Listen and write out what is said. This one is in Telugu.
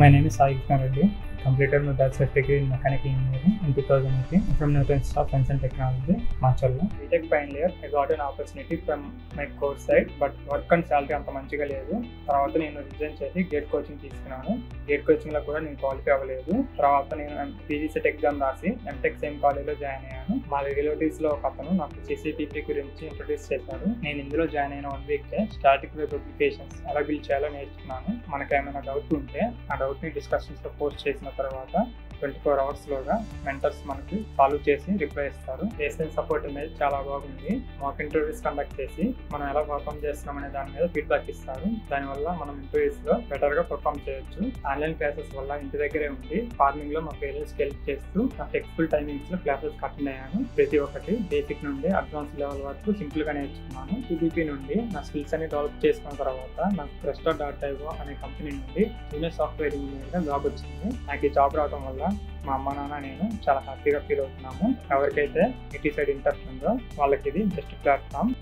My name Sai Krishna Reddy completed my bachelors degree in mechanic engineering in two thousand eighteen from Newton staff science and technology Macherla BTech పైన layer I got an opportunity from my course side but work and salary అంత మంచిగా లేదు. తర్వాత నేను రిజైన్ చేసి గేట్ కోచింగ్ తీసుకున్నాను. గేట్ కోచింగ్లో కూడా నేను క్వాలిఫై అవ్వలేదు. తర్వాత నేను పీజీసెట్ ఎగ్జామ్ రాసి ఎంటెక్ సేమ్ కాలేజ్లో జాయిన్ అయ్యాను. మా రిలేటివ్స్లో ఒక అతను నాకు సిసిటిపి గురించి ఇంట్రొడ్యూస్ చేశారు. నేను ఇందులో జాయిన్ అయిన one week static web applications ఎలా బిల్డ్ చేయాలో నేర్చుకున్నాను. మనకేమైనా ఏమైనా డౌట్ ఉంటే ఆ డౌట్ని డిస్కషన్స్లో పోస్ట్ చేసిన తర్వాత ట్వంటీ ఫోర్ అవర్స్ లోగా మెంటర్స్ మనకి సాల్వ్ చేసి రిప్లై ఇస్తారు. ఏసీఎల్ సపోర్ట్ అనేది చాలా బాగుంది. మాకు ఇంటర్వ్యూస్ కండక్ట్ చేసి మనం ఎలా పర్ఫామ్ చేస్తున్నాం అనే దాని మీద ఫీడ్బ్యాక్ ఇస్తారు. దానివల్ల మనం ఇంటర్వ్యూస్లో బెటర్గా పర్ఫామ్ చేయొచ్చు. ఆన్లైన్ క్లాసెస్ వల్ల ఇంటి దగ్గరే ఉండి ఫార్మింగ్లో మా పేరెంట్స్ హెల్ప్ చేస్తూ నా ఫ్లెక్సిబుల్ టైమింగ్స్లో క్లాసెస్ అటెండ్ అయ్యాను. ప్రతి ఒక్కటి బేసిక్ నుండి అడ్వాన్స్ లెవెల్ వరకు సింపుల్గా నేర్చుకున్నాను. టీడీపీ నుండి నా స్కిల్స్ అన్ని డెవలప్ చేసుకున్న తర్వాత నాకు క్రెస్టో డాట్ ఐవో అనే కంపెనీ నుండి జూనియర్ సాఫ్ట్వేర్ ఇంజనీర్గా జాబ్ వచ్చింది. నాకు ఈ జాబ్ రావడం వల్ల మా అమ్మ నాన్న నేను చాలా హ్యాపీగా ఫీల్ అవుతున్నాము. ఎవరికైతే ఇటీ సైడ్ ఇంట్రెస్ట్ ఉందో వాళ్ళకి ఇది బెస్ట్ ప్లాట్ఫామ్.